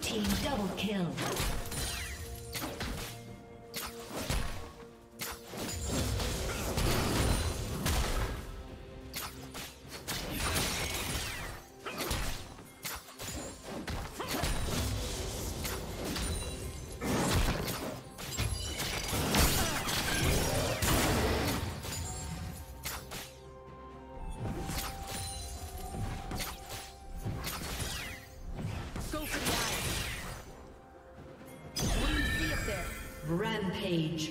Team double kill. Rampage.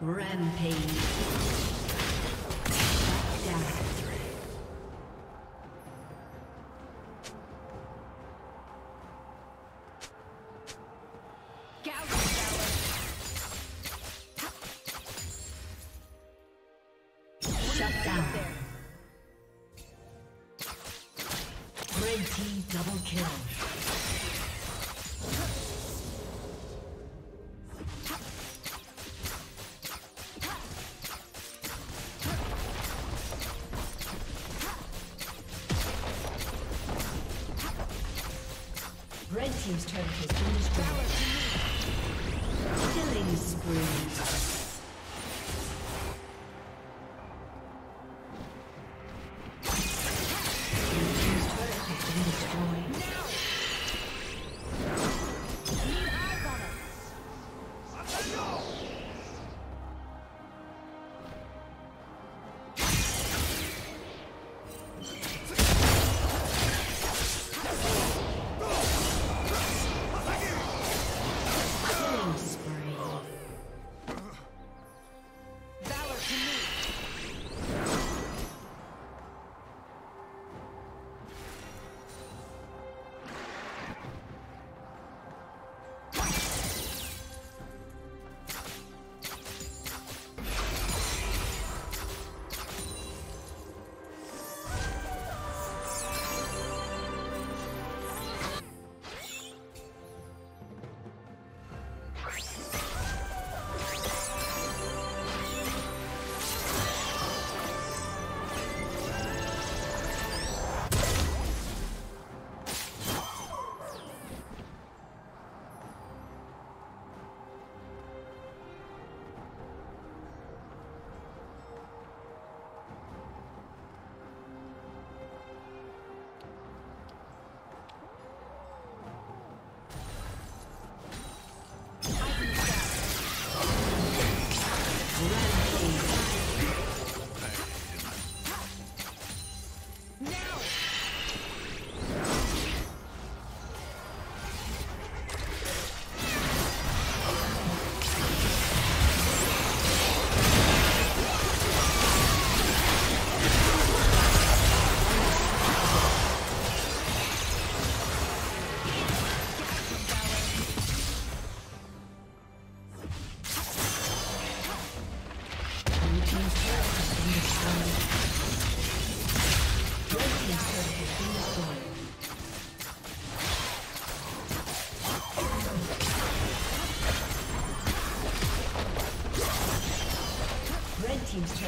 Rampage. Down. Rampage.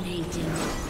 Dominating.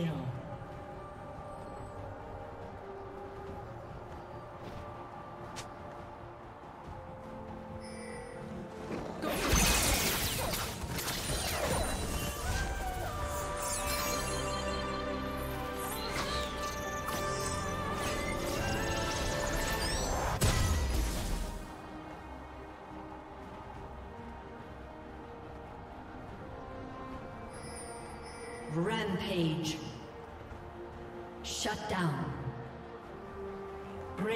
Kill. Rampage.